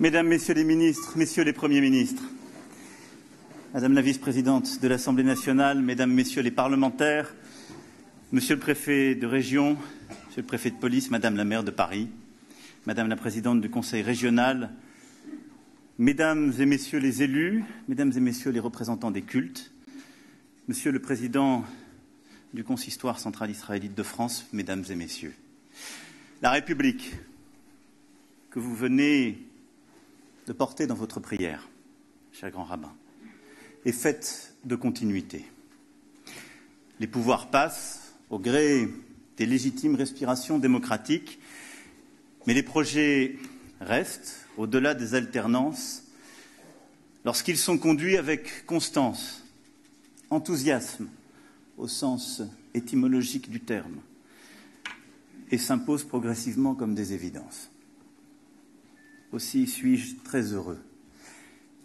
Mesdames, Messieurs les ministres, Messieurs les Premiers ministres, Madame la vice-présidente de l'Assemblée nationale, Mesdames, Messieurs les parlementaires, Monsieur le préfet de région, Monsieur le préfet de police, Madame la maire de Paris, Madame la présidente du Conseil régional, Mesdames et Messieurs les élus, Mesdames et Messieurs les représentants des cultes, Monsieur le président du Consistoire central israélite de France, Mesdames et Messieurs, la République que vous venez de porter dans votre prière, cher grand rabbin, est faite de continuité. Les pouvoirs passent au gré des légitimes respirations démocratiques, mais les projets restent au-delà des alternances lorsqu'ils sont conduits avec constance, enthousiasme au sens étymologique du terme, et s'imposent progressivement comme des évidences. Aussi suis-je très heureux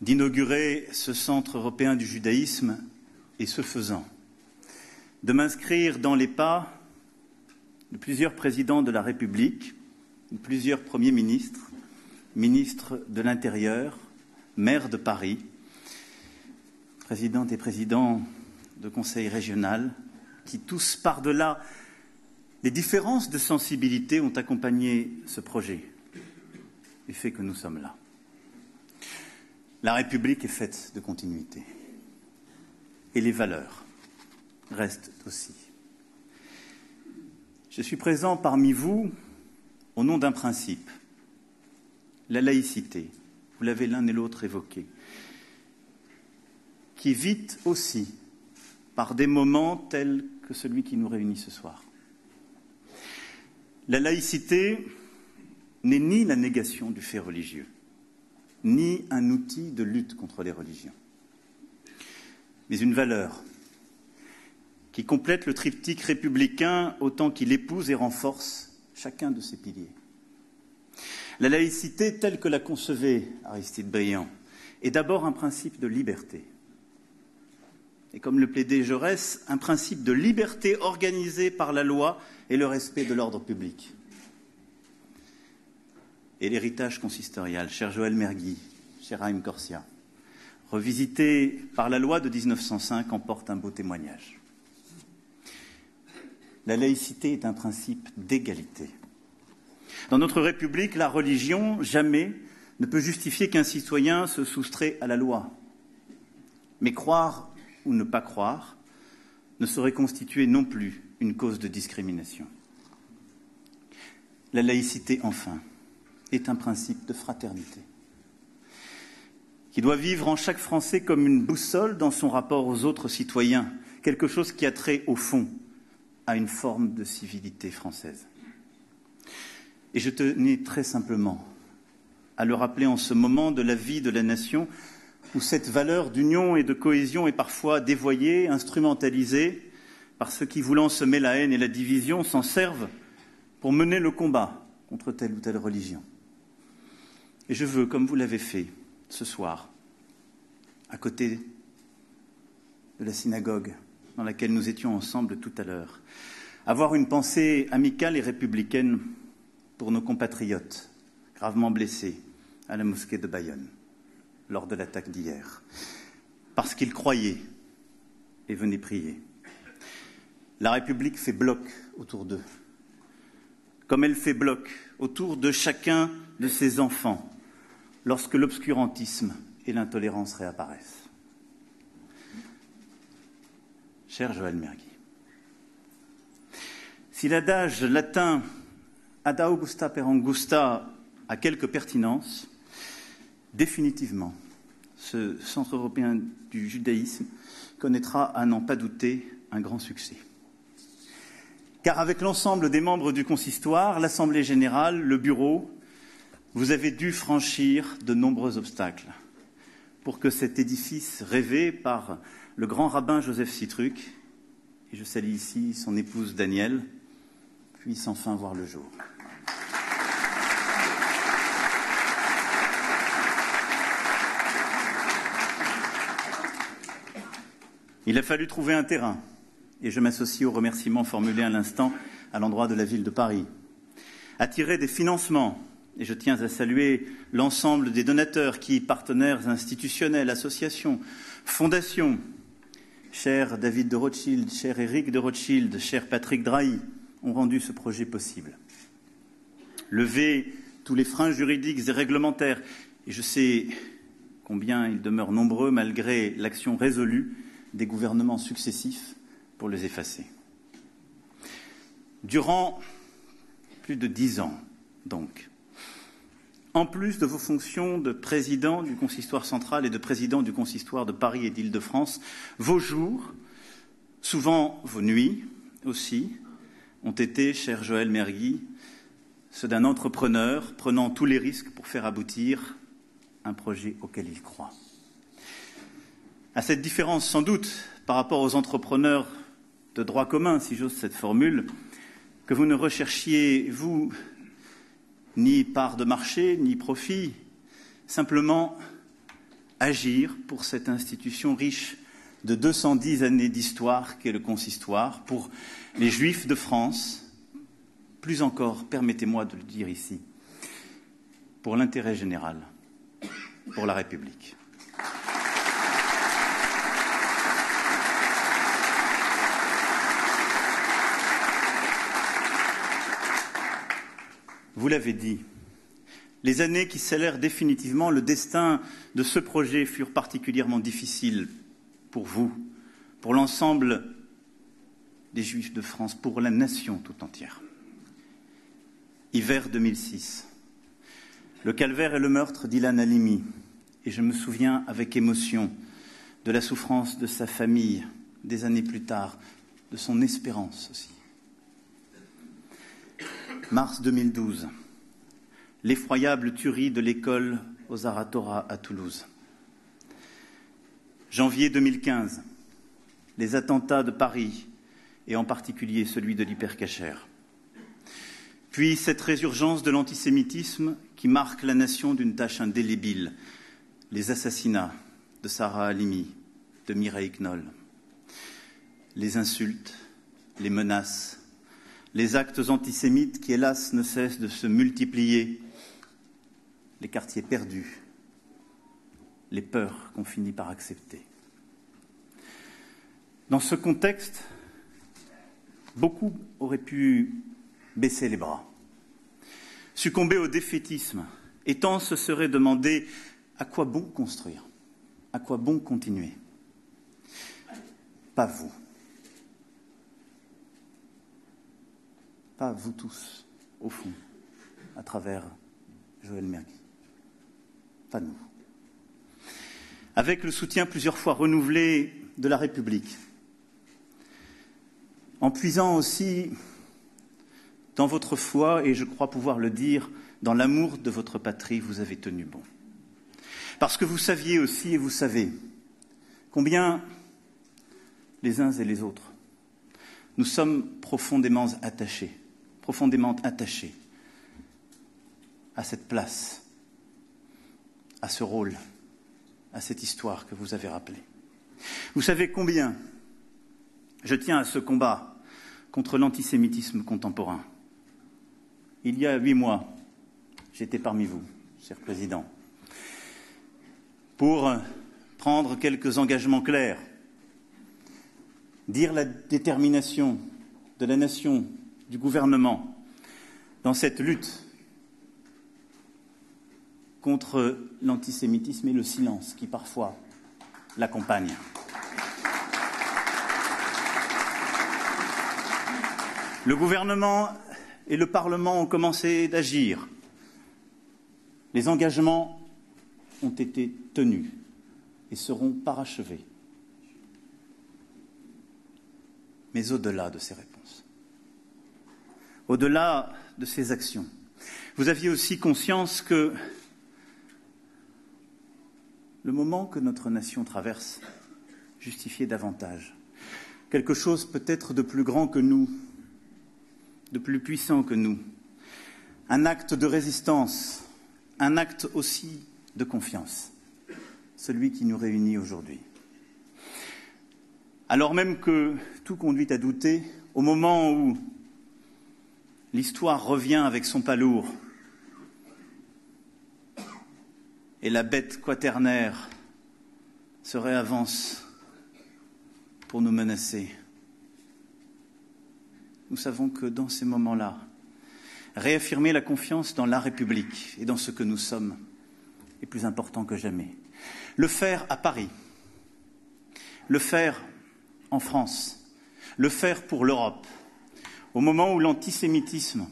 d'inaugurer ce centre européen du judaïsme et ce faisant, de m'inscrire dans les pas de plusieurs présidents de la République, de plusieurs premiers ministres, ministres de l'Intérieur, maire de Paris, présidente et présidents de conseil régional, qui tous par-delà les différences de sensibilité ont accompagné ce projet fait que nous sommes là. La République est faite de continuité. Et les valeurs restent aussi. Je suis présent parmi vous au nom d'un principe, la laïcité. Vous l'avez l'un et l'autre évoqué. Qui vite aussi par des moments tels que celui qui nous réunit ce soir. La laïcité n'est ni la négation du fait religieux, ni un outil de lutte contre les religions, mais une valeur qui complète le triptyque républicain autant qu'il épouse et renforce chacun de ses piliers. La laïcité, telle que la concevait Aristide Briand, est d'abord un principe de liberté. Et comme le plaidait Jaurès, un principe de liberté organisé par la loi et le respect de l'ordre public et l'héritage consistorial, cher Joël Mergui, cher Raïm Corsia, revisité par la loi de 1905, emporte un beau témoignage. La laïcité est un principe d'égalité. Dans notre République, la religion, jamais, ne peut justifier qu'un citoyen se soustrait à la loi. Mais croire ou ne pas croire ne saurait constituer non plus une cause de discrimination. La laïcité, enfin, est un principe de fraternité, qui doit vivre en chaque Français comme une boussole dans son rapport aux autres citoyens, quelque chose qui a trait au fond à une forme de civilité française. Et je tenais très simplement à le rappeler en ce moment de la vie de la nation où cette valeur d'union et de cohésion est parfois dévoyée, instrumentalisée par ceux qui, voulant semer la haine et la division, s'en servent pour mener le combat contre telle ou telle religion. Et je veux, comme vous l'avez fait ce soir, à côté de la synagogue dans laquelle nous étions ensemble tout à l'heure, avoir une pensée amicale et républicaine pour nos compatriotes gravement blessés à la mosquée de Bayonne lors de l'attaque d'hier, parce qu'ils croyaient et venaient prier. La République fait bloc autour d'eux, comme elle fait bloc autour de chacun de ses enfants lorsque l'obscurantisme et l'intolérance réapparaissent. Cher Joël Mergui, si l'adage latin ad augusta per angusta a quelque pertinence, définitivement, ce centre européen du judaïsme connaîtra, à n'en pas douter, un grand succès. Car avec l'ensemble des membres du consistoire, l'Assemblée générale, le bureau, vous avez dû franchir de nombreux obstacles pour que cet édifice rêvé par le grand rabbin Joseph Citruc, et je salue ici son épouse Danielle, puisse enfin voir le jour. Il a fallu trouver un terrain, et je m'associe aux remerciements formulés à l'instant à l'endroit de la ville de Paris. Attirer des financements Et je tiens à saluer l'ensemble des donateurs qui, partenaires institutionnels, associations, fondations, cher David de Rothschild, cher Eric de Rothschild, cher Patrick Drahi, ont rendu ce projet possible. Lever tous les freins juridiques et réglementaires, et je sais combien ils demeurent nombreux malgré l'action résolue des gouvernements successifs pour les effacer. Durant plus de dix ans, donc, en plus de vos fonctions de président du consistoire central et de président du consistoire de Paris et d'Île-de-France, vos jours, souvent vos nuits aussi, ont été, cher Joël Mergui, ceux d'un entrepreneur prenant tous les risques pour faire aboutir un projet auquel il croit. À cette différence, sans doute, par rapport aux entrepreneurs de droit commun, si j'ose cette formule, que vous ne recherchiez, vous, ni part de marché, ni profit, simplement agir pour cette institution riche de 210 années d'histoire qu'est le consistoire, pour les Juifs de France, plus encore, permettez-moi de le dire ici, pour l'intérêt général, pour la République. Vous l'avez dit, les années qui scellèrent définitivement le destin de ce projet furent particulièrement difficiles pour vous, pour l'ensemble des Juifs de France, pour la nation tout entière. Hiver 2006. Le calvaire et le meurtre d'Ilan Halimi. Et je me souviens avec émotion de la souffrance de sa famille des années plus tard, de son espérance aussi. Mars 2012, l'effroyable tuerie de l'école aux Aratora à Toulouse. Janvier 2015, les attentats de Paris et en particulier celui de l'hypercachère. Puis cette résurgence de l'antisémitisme qui marque la nation d'une tâche indélébile, les assassinats de Sarah Halimi, de Mireille Knoll, les insultes, les menaces, les actes antisémites qui, hélas, ne cessent de se multiplier, les quartiers perdus, les peurs qu'on finit par accepter. Dans ce contexte, beaucoup auraient pu baisser les bras, succomber au défaitisme, et tant se serait demandé à quoi bon construire, à quoi bon continuer. Pas vous. Vous tous, au fond, à travers Joël Mergui. Pas nous. Avec le soutien plusieurs fois renouvelé de la République, en puisant aussi dans votre foi, et je crois pouvoir le dire, dans l'amour de votre patrie, vous avez tenu bon. Parce que vous saviez aussi, et vous savez, combien les uns et les autres, nous sommes profondément attachés profondément attaché à cette place, à ce rôle, à cette histoire que vous avez rappelée. Vous savez combien je tiens à ce combat contre l'antisémitisme contemporain. Il y a huit mois, j'étais parmi vous, cher Président, pour prendre quelques engagements clairs, dire la détermination de la nation du gouvernement dans cette lutte contre l'antisémitisme et le silence qui parfois l'accompagne. Le gouvernement et le Parlement ont commencé d'agir. Les engagements ont été tenus et seront parachevés. Mais au-delà de ces réponses, au-delà de ces actions. Vous aviez aussi conscience que le moment que notre nation traverse justifiait davantage quelque chose peut-être de plus grand que nous, de plus puissant que nous, un acte de résistance, un acte aussi de confiance, celui qui nous réunit aujourd'hui. Alors même que tout conduit à douter, au moment où l'histoire revient avec son pas lourd et la bête quaternaire se réavance pour nous menacer. Nous savons que dans ces moments-là, réaffirmer la confiance dans la République et dans ce que nous sommes est plus important que jamais. Le faire à Paris, le faire en France, le faire pour l'Europe, au moment où l'antisémitisme,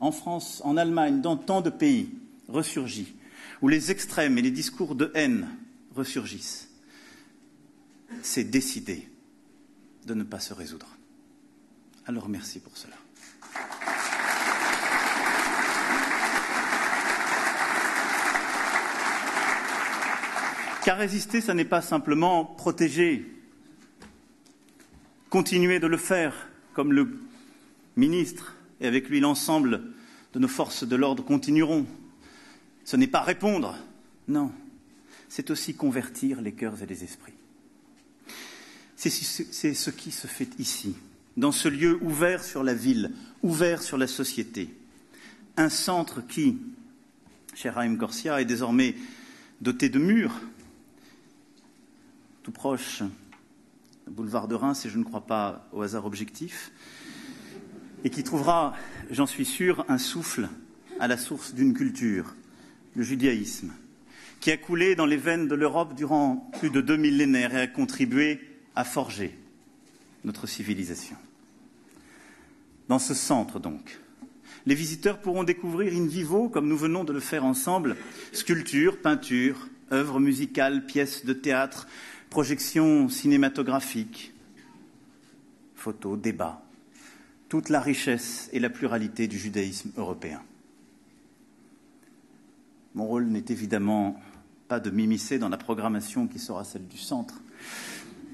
en France, en Allemagne, dans tant de pays, ressurgit, où les extrêmes et les discours de haine ressurgissent, c'est décider de ne pas se résoudre. Alors merci pour cela. Car résister, ce n'est pas simplement protéger, continuer de le faire comme le ministre et avec lui l'ensemble de nos forces de l'ordre continueront. Ce n'est pas répondre, non, c'est aussi convertir les cœurs et les esprits. C'est ce qui se fait ici, dans ce lieu ouvert sur la ville, ouvert sur la société. Un centre qui, cher Raïm Corsia, est désormais doté de murs, tout proche, le boulevard de Reims, et je ne crois pas au hasard objectif, et qui trouvera, j'en suis sûr, un souffle à la source d'une culture, le judaïsme, qui a coulé dans les veines de l'Europe durant plus de deux millénaires et a contribué à forger notre civilisation. Dans ce centre, donc, les visiteurs pourront découvrir in vivo, comme nous venons de le faire ensemble, sculptures, peintures, œuvres musicales, pièces de théâtre, projections cinématographiques, photos, débats, toute la richesse et la pluralité du judaïsme européen. Mon rôle n'est évidemment pas de m'immiscer dans la programmation qui sera celle du centre.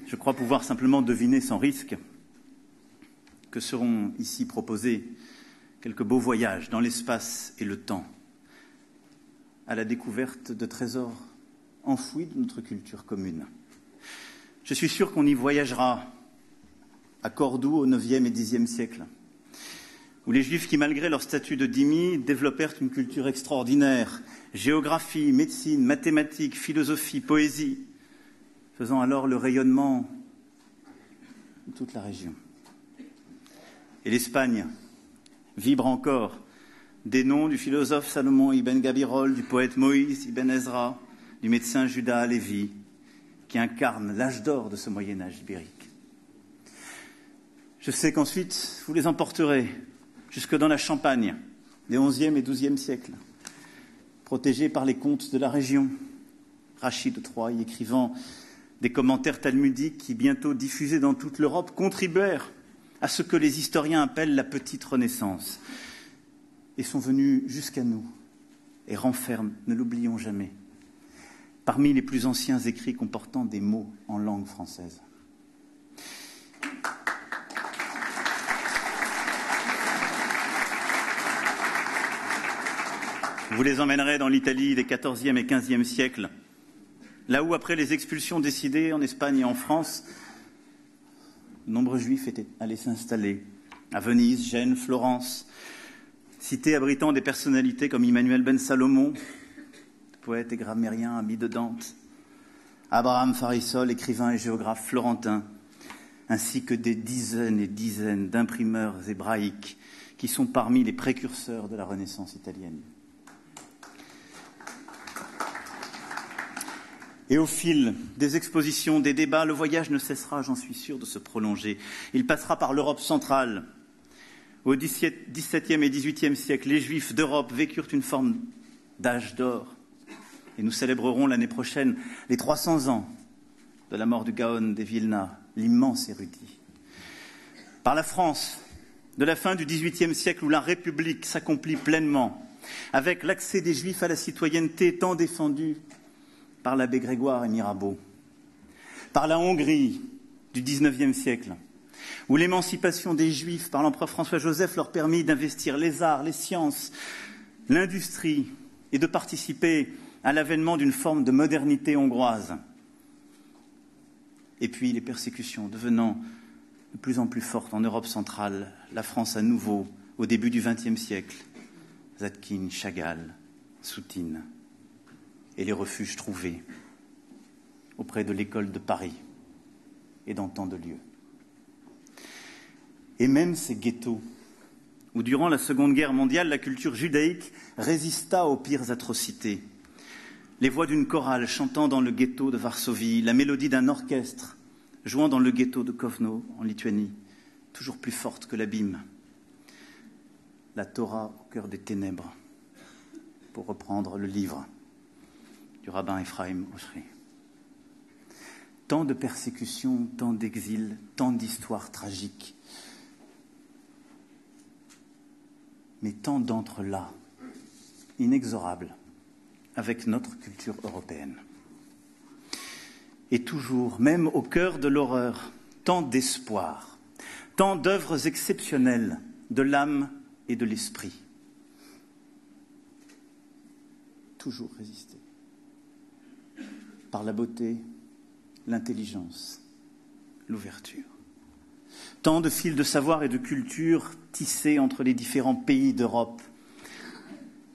Je crois pouvoir simplement deviner sans risque que seront ici proposés quelques beaux voyages dans l'espace et le temps à la découverte de trésors enfouis de notre culture commune. Je suis sûr qu'on y voyagera à Cordoue au IXe et Xe siècle, où les Juifs qui, malgré leur statut de dhimmi, développèrent une culture extraordinaire, géographie, médecine, mathématiques, philosophie, poésie, faisant alors le rayonnement de toute la région. Et l'Espagne vibre encore des noms du philosophe Salomon ibn Gabirol, du poète Moïse ibn Ezra, du médecin Judas Lévi, qui incarne l'âge d'or de ce Moyen Âge ibérique. Je sais qu'ensuite, vous les emporterez jusque dans la Champagne des XIe et XIIe siècles, protégés par les contes de la région. Rachid de Troyes écrivant des commentaires talmudiques qui, bientôt diffusés dans toute l'Europe, contribuèrent à ce que les historiens appellent la petite Renaissance et sont venus jusqu'à nous et renferment, ne l'oublions jamais, parmi les plus anciens écrits comportant des mots en langue française. Vous les emmènerez dans l'Italie des XIVe et XVe siècles, là où, après les expulsions décidées en Espagne et en France, de nombreux juifs étaient allés s'installer à Venise, Gênes, Florence, cités abritant des personnalités comme Emmanuel Ben Salomon, poète et grammairien ami de Dante, Abraham Farisol, écrivain et géographe florentin, ainsi que des dizaines et dizaines d'imprimeurs hébraïques qui sont parmi les précurseurs de la Renaissance italienne. Et au fil des expositions, des débats, le voyage ne cessera, j'en suis sûr, de se prolonger. Il passera par l'Europe centrale. Au XVIIe et XVIIIe siècle, les Juifs d'Europe vécurent une forme d'âge d'or et nous célébrerons l'année prochaine les 300 ans de la mort du Gaon des Vilna, l'immense érudit. Par la France, de la fin du XVIIIe siècle où la République s'accomplit pleinement, avec l'accès des Juifs à la citoyenneté tant défendu par l'abbé Grégoire et Mirabeau, par la Hongrie du XIXe siècle, où l'émancipation des Juifs par l'empereur François-Joseph leur permit d'investir les arts, les sciences, l'industrie et de participer à l'avènement d'une forme de modernité hongroise. Et puis les persécutions devenant de plus en plus fortes en Europe centrale, la France à nouveau, au début du XXe siècle, Zadkine, Chagall, Soutine. Et les refuges trouvés auprès de l'école de Paris et dans tant de lieux. Et même ces ghettos où, durant la Seconde Guerre mondiale, la culture judaïque résista aux pires atrocités. Les voix d'une chorale chantant dans le ghetto de Varsovie, la mélodie d'un orchestre jouant dans le ghetto de Kovno en Lituanie, toujours plus forte que l'abîme. La Torah au cœur des ténèbres, pour reprendre le livre du rabbin Ephraim Oshri. Tant de persécutions, tant d'exils, tant d'histoires tragiques. Mais tant d'entre là, inexorables, avec notre culture européenne. Et toujours, même au cœur de l'horreur, tant d'espoir, tant d'œuvres exceptionnelles de l'âme et de l'esprit. Toujours résister. Par la beauté, l'intelligence, l'ouverture. Tant de fils de savoir et de culture tissés entre les différents pays d'Europe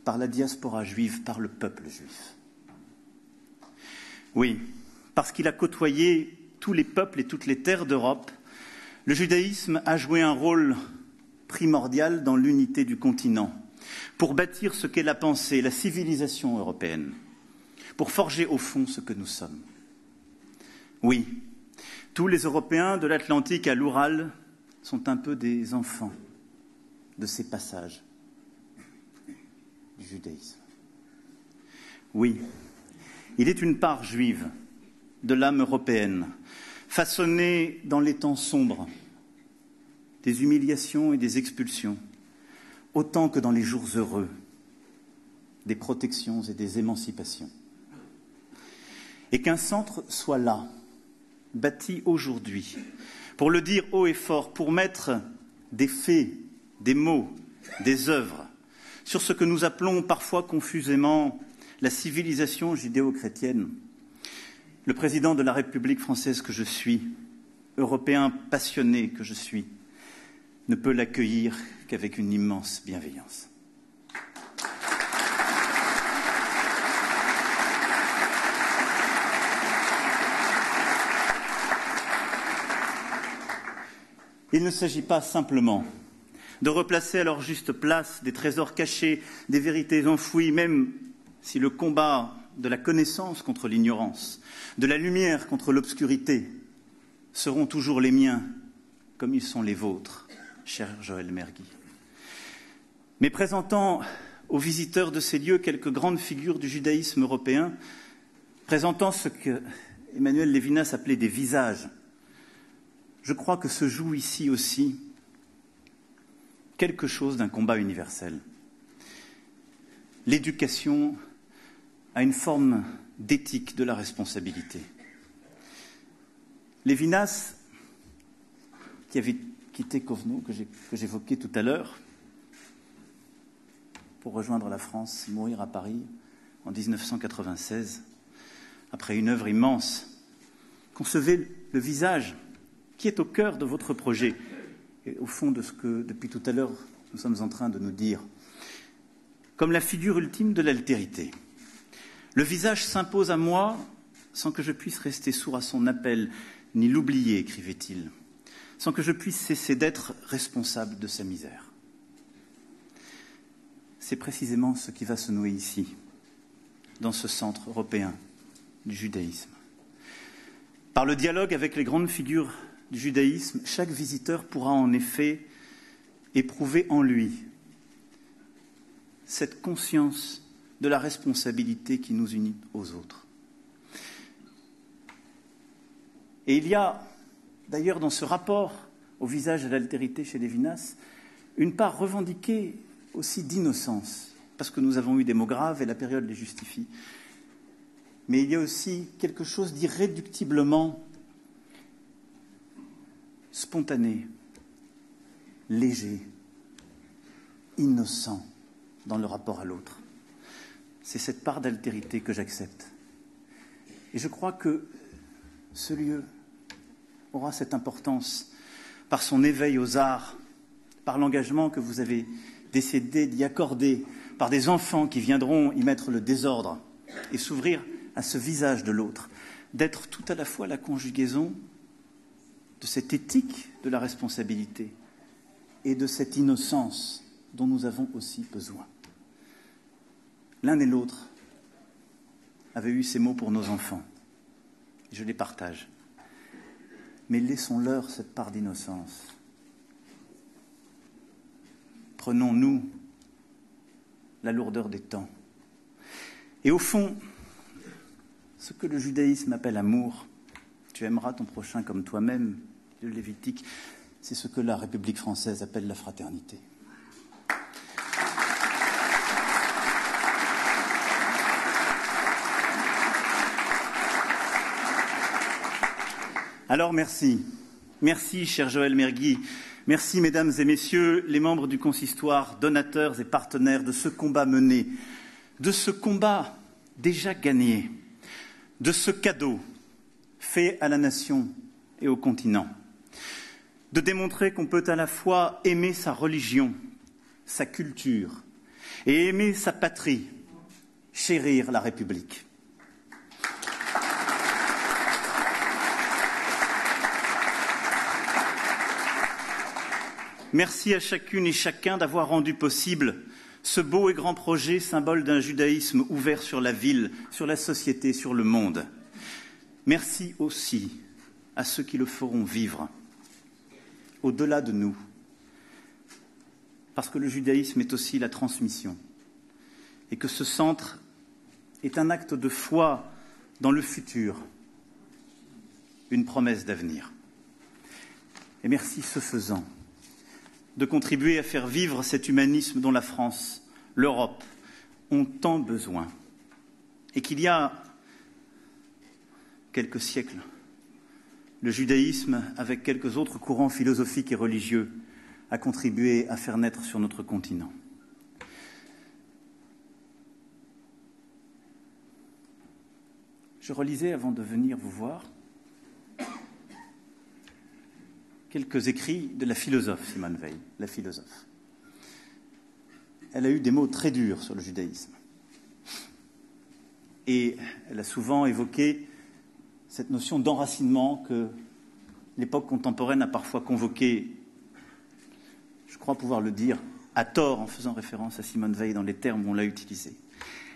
par la diaspora juive, par le peuple juif. Oui, parce qu'il a côtoyé tous les peuples et toutes les terres d'Europe, le judaïsme a joué un rôle primordial dans l'unité du continent, pour bâtir ce qu'est la pensée, la civilisation européenne, pour forger au fond ce que nous sommes. Oui, tous les Européens de l'Atlantique à l'Oural sont un peu des enfants de ces passages du judaïsme. Oui, il est une part juive de l'âme européenne, façonnée dans les temps sombres, des humiliations et des expulsions, autant que dans les jours heureux, des protections et des émancipations. Et qu'un centre soit là, bâti aujourd'hui, pour le dire haut et fort, pour mettre des faits, des mots, des œuvres sur ce que nous appelons parfois confusément la civilisation judéo-chrétienne. Le président de la République française que je suis, européen passionné que je suis, ne peut l'accueillir qu'avec une immense bienveillance. Il ne s'agit pas simplement de replacer à leur juste place des trésors cachés, des vérités enfouies, même si le combat de la connaissance contre l'ignorance, de la lumière contre l'obscurité, seront toujours les miens, comme ils sont les vôtres, cher Joël Mergui. Mais présentant aux visiteurs de ces lieux quelques grandes figures du judaïsme européen, présentant ce que Emmanuel Lévinas appelait des visages, je crois que se joue ici aussi quelque chose d'un combat universel. L'éducation a une forme d'éthique de la responsabilité. Lévinas, qui avait quitté Kovno, que j'évoquais tout à l'heure, pour rejoindre la France, mourir à Paris en 1996, après une œuvre immense, concevait le visage qui est au cœur de votre projet et au fond de ce que, depuis tout à l'heure, nous sommes en train de nous dire, comme la figure ultime de l'altérité. Le visage s'impose à moi sans que je puisse rester sourd à son appel, ni l'oublier, écrivait-il, sans que je puisse cesser d'être responsable de sa misère. C'est précisément ce qui va se nouer ici, dans ce centre européen du judaïsme. Par le dialogue avec les grandes figures du judaïsme, chaque visiteur pourra en effet éprouver en lui cette conscience de la responsabilité qui nous unit aux autres. Et il y a d'ailleurs dans ce rapport au visage de l'altérité chez Lévinas une part revendiquée aussi d'innocence, parce que nous avons eu des mots graves et la période les justifie. Mais il y a aussi quelque chose d'irréductiblement spontané, léger, innocent dans le rapport à l'autre. C'est cette part d'altérité que j'accepte. Et je crois que ce lieu aura cette importance par son éveil aux arts, par l'engagement que vous avez décidé d'y accorder, par des enfants qui viendront y mettre le désordre, et s'ouvrir à ce visage de l'autre, d'être tout à la fois la conjugaison de cette éthique de la responsabilité et de cette innocence dont nous avons aussi besoin. L'un et l'autre avaient eu ces mots pour nos enfants. Je les partage. Mais laissons-leur cette part d'innocence. Prenons-nous la lourdeur des temps. Et au fond, ce que le judaïsme appelle amour, tu aimeras ton prochain comme toi-même, le Lévitique, c'est ce que la République française appelle la fraternité. Alors merci. Merci, cher Joël Mergui. Merci, mesdames et messieurs, les membres du consistoire, donateurs et partenaires de ce combat mené, de ce combat déjà gagné, de ce cadeau fait à la nation et au continent, de démontrer qu'on peut à la fois aimer sa religion, sa culture, et aimer sa patrie, chérir la République. Merci à chacune et chacun d'avoir rendu possible ce beau et grand projet, symbole d'un judaïsme ouvert sur la ville, sur la société, sur le monde. Merci aussi à ceux qui le feront vivre, au-delà de nous, parce que le judaïsme est aussi la transmission, et que ce centre est un acte de foi dans le futur, une promesse d'avenir. Et merci ce faisant de contribuer à faire vivre cet humanisme dont la France, l'Europe ont tant besoin. Et qu'il y a quelques siècles, le judaïsme, avec quelques autres courants philosophiques et religieux, a contribué à faire naître sur notre continent. Je relisais avant de venir vous voir quelques écrits de la philosophe Simone Veil, la philosophe. Elle a eu des mots très durs sur le judaïsme. Et elle a souvent évoqué cette notion d'enracinement que l'époque contemporaine a parfois convoqué, je crois pouvoir le dire, à tort en faisant référence à Simone Veil dans les termes où on l'a utilisé.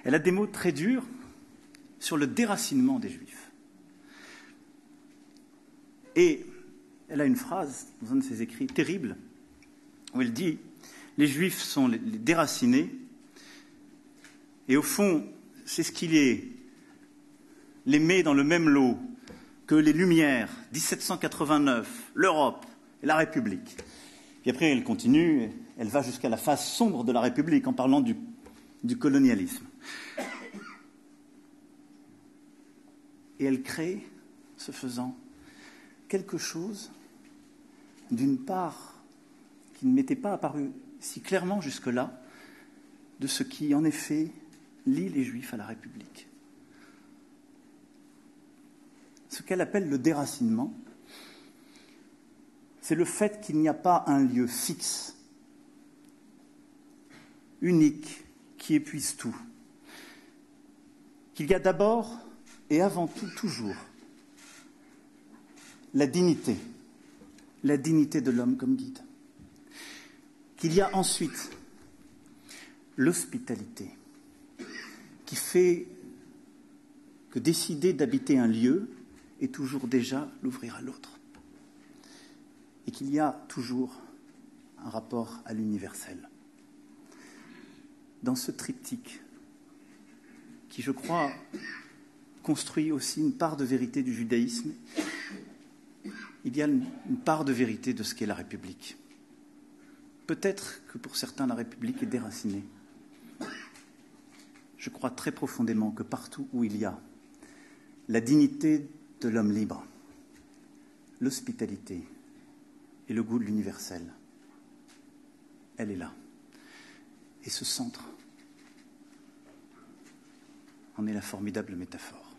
Elle a des mots très durs sur le déracinement des Juifs. Et elle a une phrase dans un de ses écrits terrible où elle dit Les Juifs sont les déracinés, et au fond, c'est ce qu'il est les met dans le même lot que les Lumières, 1789, l'Europe et la République. Puis après, elle continue, elle va jusqu'à la face sombre de la République en parlant du, du colonialisme. Et elle crée, ce faisant, quelque chose d'une part, qui ne m'était pas apparu si clairement jusque-là, de ce qui, en effet, lie les Juifs à la République. Ce qu'elle appelle le déracinement, c'est le fait qu'il n'y a pas un lieu fixe, unique, qui épuise tout. Qu'il y a d'abord et avant tout, toujours, la dignité la dignité de l'homme comme guide. Qu'il y a ensuite l'hospitalité, qui fait que décider d'habiter un lieu est toujours déjà l'ouvrir à l'autre. Et qu'il y a toujours un rapport à l'universel. Dans ce triptyque, qui je crois construit aussi une part de vérité du judaïsme il y a une part de vérité de ce qu'est la République. Peut-être que pour certains, la République est déracinée. Je crois très profondément que partout où il y a la dignité de l'homme libre, l'hospitalité et le goût de l'universel, elle est là. Et ce centre en est la formidable métaphore.